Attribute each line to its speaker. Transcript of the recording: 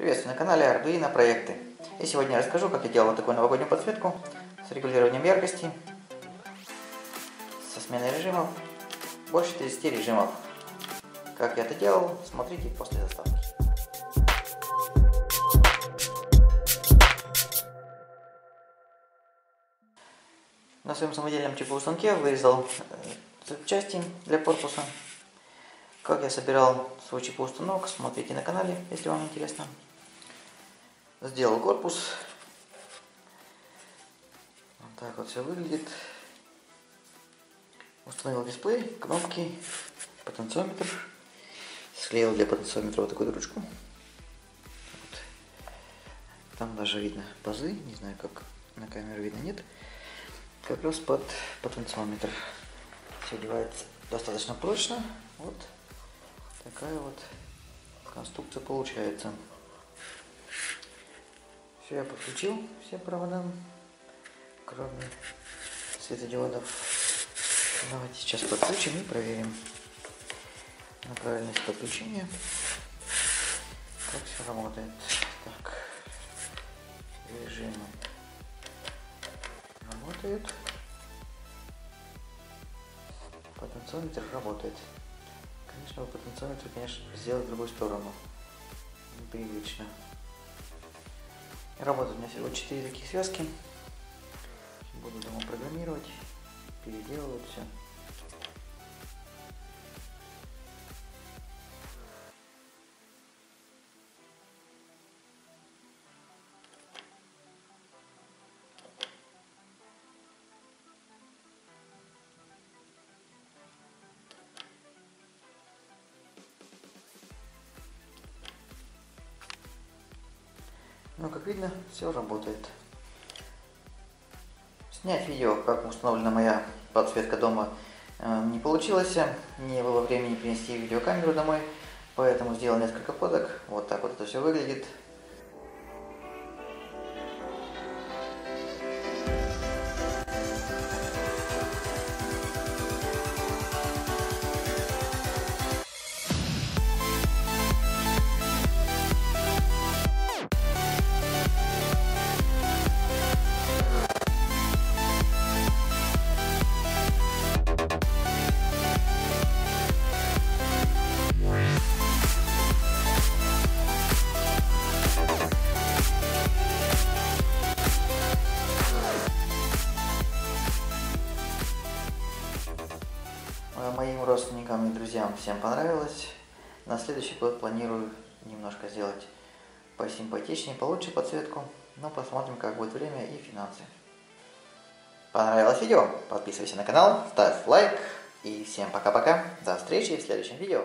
Speaker 1: Приветствую на канале Arduino проекты. И сегодня я расскажу, как я делал такую новогоднюю подсветку с регулированием яркости, со сменой режимов, больше 30 режимов. Как я это делал, смотрите после заставки. На своем самодельном чиповом станке вырезал э, запчасти для корпуса. Как я собирал свой чиповой станок, смотрите на канале, если вам интересно. Сделал корпус. Вот так вот все выглядит. Установил дисплей, кнопки, потенциометр. Склеил для потенциометра вот такую ручку. Вот. Там даже видно базы, не знаю как на камеру видно, нет. Как раз под потенциометр. Все одевается достаточно прочно. Вот такая вот конструкция получается. Все, я подключил все провода, кроме светодиодов. Давайте сейчас подключим и проверим на правильность подключения, как все работает. Так, режимы работают. Потенциометр работает. Конечно, потенциометр, конечно, сделать в другую сторону. Непривычно. Работает у меня всего 4 таких связки. Буду дома программировать, переделывать все. Как видно, все работает. Снять видео, как установлена моя подсветка дома, э, не получилось. Не было времени принести видеокамеру домой, поэтому сделал несколько фоток. Вот так вот это все выглядит. Моим родственникам и друзьям всем понравилось. На следующий год планирую немножко сделать посимпатичнее, получше подсветку. Но посмотрим, как будет время и финансы. Понравилось видео? Подписывайся на канал, ставь лайк. И всем пока-пока. До встречи в следующем видео.